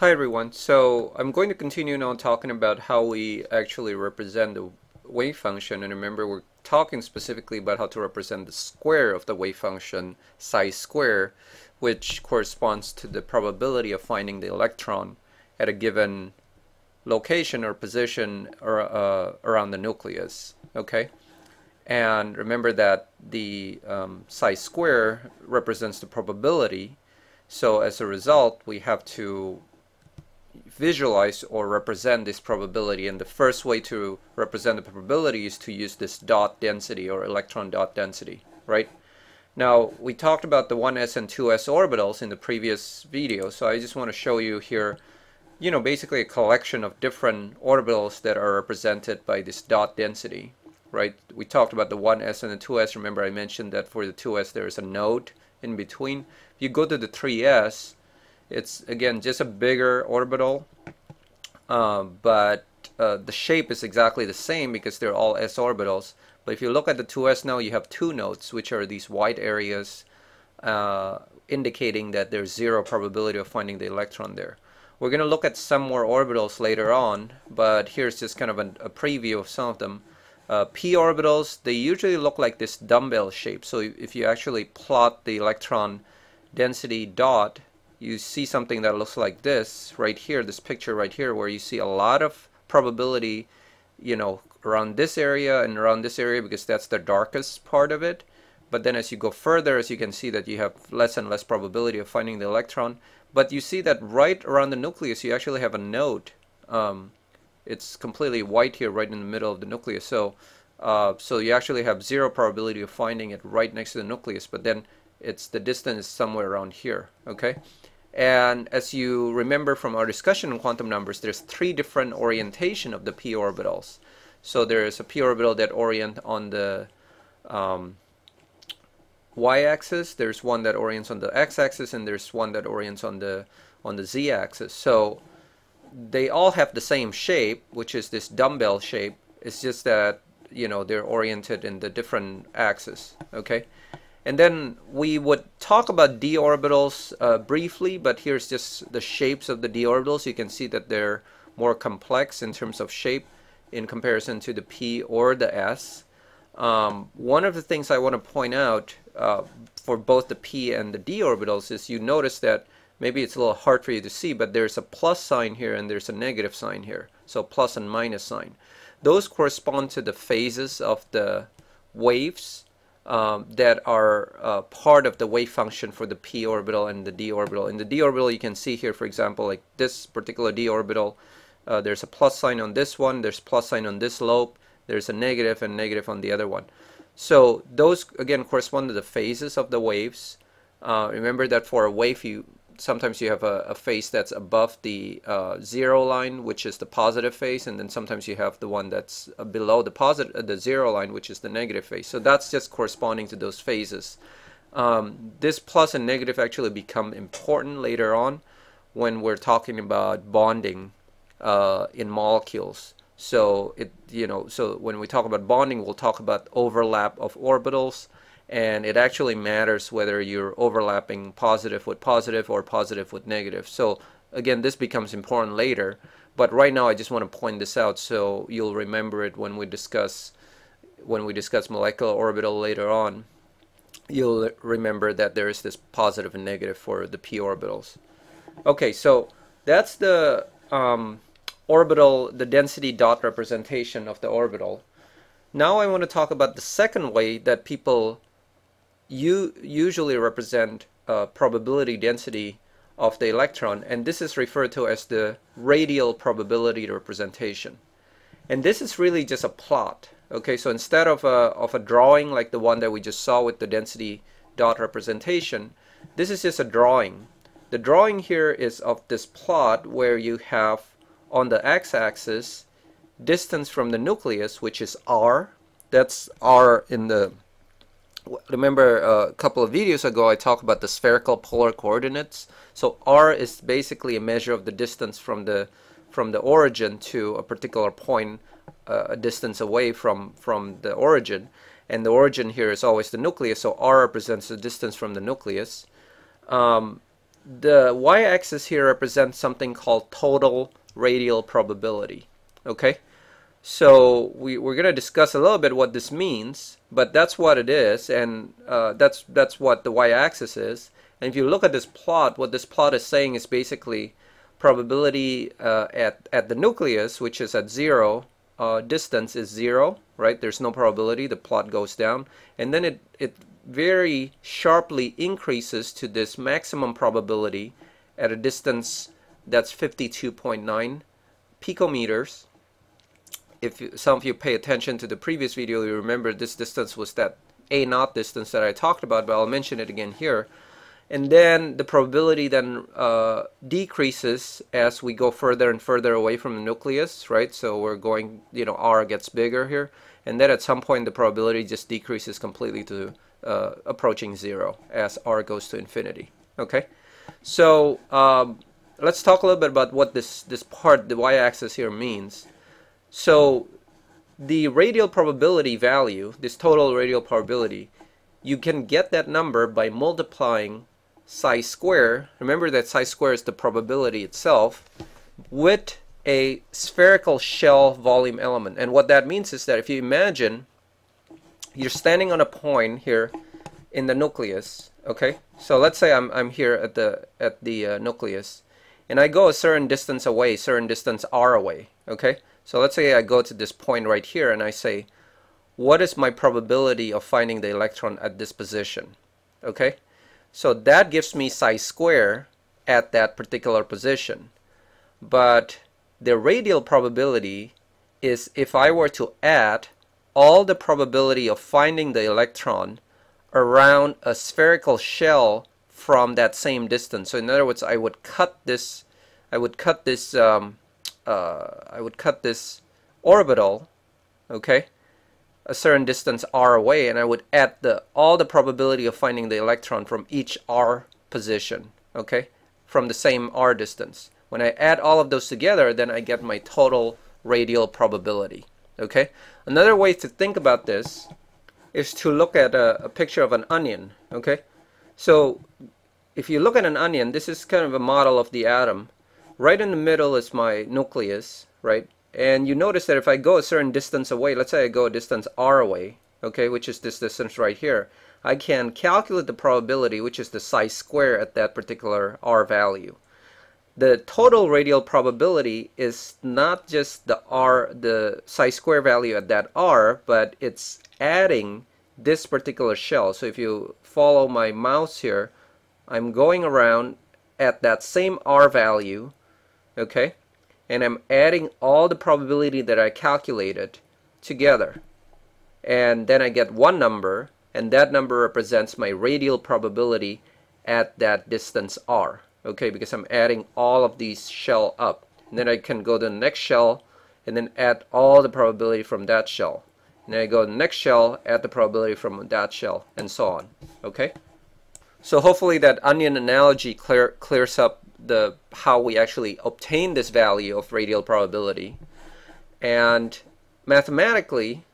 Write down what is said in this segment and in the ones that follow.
Hi everyone. So I'm going to continue now talking about how we actually represent the wave function. And remember we're talking specifically about how to represent the square of the wave function psi square which corresponds to the probability of finding the electron at a given location or position or, uh, around the nucleus okay? And remember that the um, psi square represents the probability. So as a result we have to visualize or represent this probability and the first way to represent the probability is to use this dot density or electron dot density right? Now we talked about the 1s and 2s orbitals in the previous video so I just want to show you here you know basically a collection of different orbitals that are represented by this dot density right? We talked about the 1s and the 2s remember I mentioned that for the 2s there is a node in between. If you go to the 3s it's again just a bigger orbital, uh, but uh, the shape is exactly the same because they're all s orbitals. But if you look at the 2s now, you have two nodes, which are these white areas uh, indicating that there's zero probability of finding the electron there. We're going to look at some more orbitals later on, but here's just kind of a, a preview of some of them. Uh, p orbitals, they usually look like this dumbbell shape. So if you actually plot the electron density dot you see something that looks like this right here, this picture right here, where you see a lot of probability, you know, around this area and around this area because that's the darkest part of it. But then as you go further, as you can see that you have less and less probability of finding the electron. But you see that right around the nucleus, you actually have a node. Um, it's completely white here, right in the middle of the nucleus. So, uh, so you actually have zero probability of finding it right next to the nucleus. But then it's the distance somewhere around here. Okay. And as you remember from our discussion on quantum numbers, there's three different orientation of the p orbitals. So there's a p orbital that orient on the um, y-axis. There's one that orients on the x-axis, and there's one that orients on the on the z-axis. So they all have the same shape, which is this dumbbell shape. It's just that you know they're oriented in the different axes. Okay. And then we would talk about d orbitals uh, briefly, but here's just the shapes of the d orbitals. You can see that they're more complex in terms of shape in comparison to the p or the s. Um, one of the things I want to point out uh, for both the p and the d orbitals is you notice that maybe it's a little hard for you to see, but there's a plus sign here and there's a negative sign here. So plus and minus sign. Those correspond to the phases of the waves um, that are uh, part of the wave function for the p orbital and the d orbital. In the d orbital, you can see here, for example, like this particular d orbital, uh, there's a plus sign on this one, there's plus sign on this lobe, there's a negative and negative on the other one. So those, again, correspond to the phases of the waves. Uh, remember that for a wave, you sometimes you have a, a that's above the uh, zero line, which is the positive phase, and then sometimes you have the one that's uh, below the positive, uh, the zero line, which is the negative phase. So that's just corresponding to those phases. Um, this plus and negative actually become important later on when we're talking about bonding uh, in molecules. So it, you know, so when we talk about bonding, we'll talk about overlap of orbitals and it actually matters whether you're overlapping positive with positive or positive with negative. So again, this becomes important later, but right now I just want to point this out so you'll remember it when we discuss when we discuss molecular orbital later on. You'll remember that there is this positive and negative for the p orbitals. Okay, so that's the um, orbital, the density dot representation of the orbital. Now I want to talk about the second way that people you usually represent uh, probability density of the electron and this is referred to as the radial probability representation. And this is really just a plot okay? So instead of a, of a drawing like the one that we just saw with the density dot representation this is just a drawing. The drawing here is of this plot where you have on the x-axis distance from the nucleus which is r. That's r in the remember uh, a couple of videos ago I talked about the spherical polar coordinates. So r is basically a measure of the distance from the from the origin to a particular point, uh, a distance away from from the origin, and the origin here is always the nucleus. So r represents the distance from the nucleus. Um, the y-axis here represents something called total radial probability. Okay, so we, we're going to discuss a little bit what this means, but that's what it is, and uh, that's that's what the y-axis is. And if you look at this plot, what this plot is saying is basically probability uh, at at the nucleus, which is at zero uh, distance, is zero. Right? There's no probability. The plot goes down, and then it it very sharply increases to this maximum probability at a distance that's 52.9 picometers. If you, some of you pay attention to the previous video, you remember this distance was that A naught distance that I talked about, but I'll mention it again here. And then the probability then uh, decreases as we go further and further away from the nucleus, right? So we're going, you know, R gets bigger here. And then at some point the probability just decreases completely to uh, approaching zero as r goes to infinity. Okay, so um, let's talk a little bit about what this this part, the y-axis here means. So the radial probability value, this total radial probability, you can get that number by multiplying psi square. Remember that psi square is the probability itself with a spherical shell volume element. And what that means is that if you imagine you're standing on a point here in the nucleus okay so let's say I'm, I'm here at the at the uh, nucleus and I go a certain distance away certain distance r away okay so let's say I go to this point right here and I say what is my probability of finding the electron at this position? Okay? So that gives me psi square at that particular position. But the radial probability is if I were to add all the probability of finding the electron around a spherical shell from that same distance. So in other words, I would cut this, I would cut this, um, uh, I would cut this orbital, okay, a certain distance r away, and I would add the all the probability of finding the electron from each r position, okay, from the same r distance. When I add all of those together, then I get my total radial probability. Okay. Another way to think about this is to look at a, a picture of an onion. Okay. So if you look at an onion, this is kind of a model of the atom. Right in the middle is my nucleus, right? And you notice that if I go a certain distance away, let's say I go a distance r away, okay, which is this distance right here, I can calculate the probability, which is the psi square at that particular r value the total radial probability is not just the r, the psi square value at that r, but it's adding this particular shell. So if you follow my mouse here, I'm going around at that same r value, okay, and I'm adding all the probability that I calculated together. And then I get one number, and that number represents my radial probability at that distance r okay? Because I'm adding all of these shell up. And then I can go to the next shell and then add all the probability from that shell. And then I go to the next shell add the probability from that shell and so on okay? So hopefully that onion analogy clear, clears up the how we actually obtain this value of radial probability and mathematically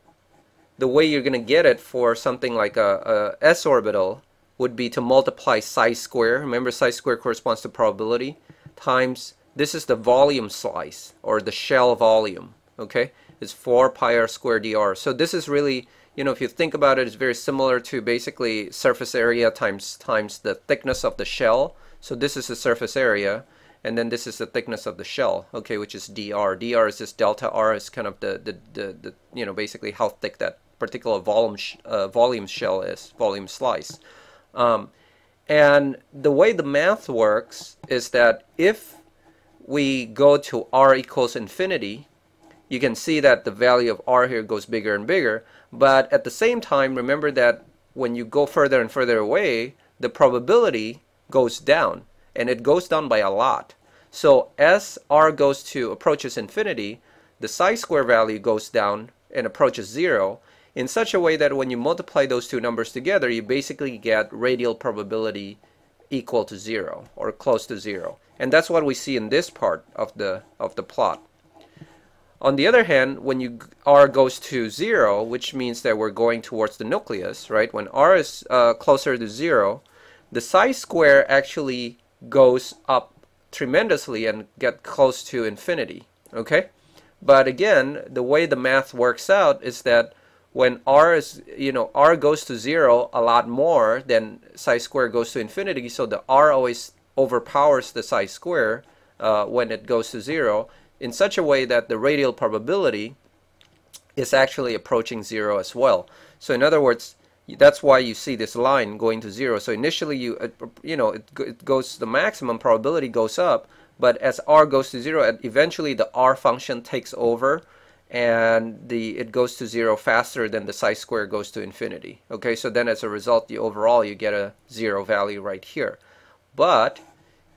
the way you're going to get it for something like a, a s orbital would be to multiply psi square. Remember psi square corresponds to probability times this is the volume slice or the shell volume. Okay, it's 4 pi r squared dr. So this is really, you know, if you think about it, it's very similar to basically surface area times times the thickness of the shell. So this is the surface area, and then this is the thickness of the shell. Okay, which is dr. dr is just delta r is kind of the the the, the you know basically how thick that particular volume sh uh, volume shell is, volume slice. Um, and the way the math works is that if we go to r equals infinity, you can see that the value of r here goes bigger and bigger. But at the same time, remember that when you go further and further away, the probability goes down. And it goes down by a lot. So as r goes to approaches infinity, the psi square value goes down and approaches zero in such a way that when you multiply those two numbers together, you basically get radial probability equal to zero or close to zero. And that's what we see in this part of the of the plot. On the other hand, when you r goes to zero, which means that we're going towards the nucleus, right? When r is uh, closer to zero, the psi square actually goes up tremendously and get close to infinity. Okay, but again, the way the math works out is that when r is you know r goes to zero a lot more than psi square goes to infinity, so the r always overpowers the psi square uh, when it goes to zero in such a way that the radial probability is actually approaching zero as well. So in other words, that's why you see this line going to zero. So initially, you uh, you know it, it goes the maximum probability goes up, but as r goes to zero, eventually the r function takes over, and the it goes to zero faster than the psi square goes to infinity. Okay, so then as a result, the overall you get a zero value right here. But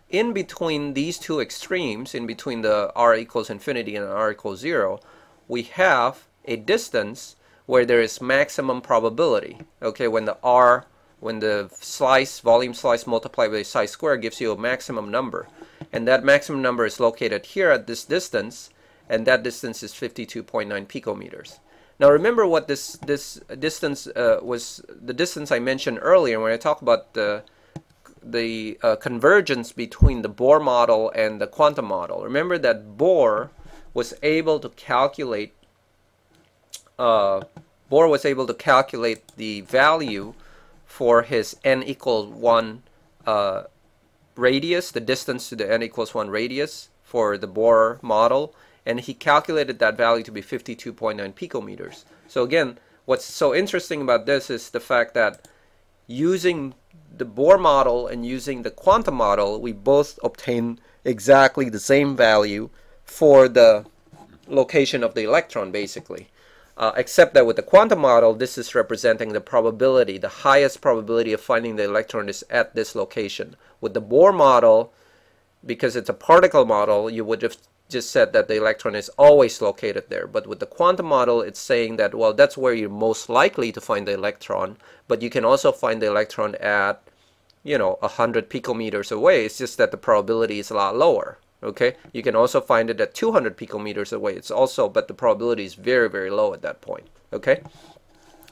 in between these two extremes, in between the r equals infinity and r equals zero, we have a distance where there is maximum probability. Okay, when the r, when the slice, volume slice multiplied by psi square gives you a maximum number. And that maximum number is located here at this distance, and that distance is 52.9 picometers. Now remember what this this distance uh, was, the distance I mentioned earlier when I talked about the the uh, convergence between the Bohr model and the quantum model. Remember that Bohr was able to calculate uh, Bohr was able to calculate the value for his n equals 1 uh, radius, the distance to the n equals 1 radius for the Bohr model, and he calculated that value to be 52.9 picometers. So again, what's so interesting about this is the fact that using the Bohr model and using the quantum model, we both obtain exactly the same value for the location of the electron, basically. Uh, except that with the quantum model, this is representing the probability, the highest probability of finding the electron is at this location. With the Bohr model, because it's a particle model, you would have just said that the electron is always located there. But with the quantum model, it's saying that, well, that's where you're most likely to find the electron, but you can also find the electron at, you know, 100 picometers away. It's just that the probability is a lot lower okay? You can also find it at 200 picometers away. It's also but the probability is very very low at that point okay?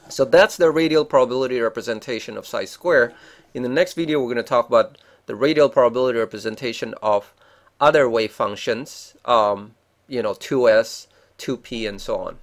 So that's the radial probability representation of psi square in the next video we're going to talk about the radial probability representation of other wave functions um, you know 2s 2p and so on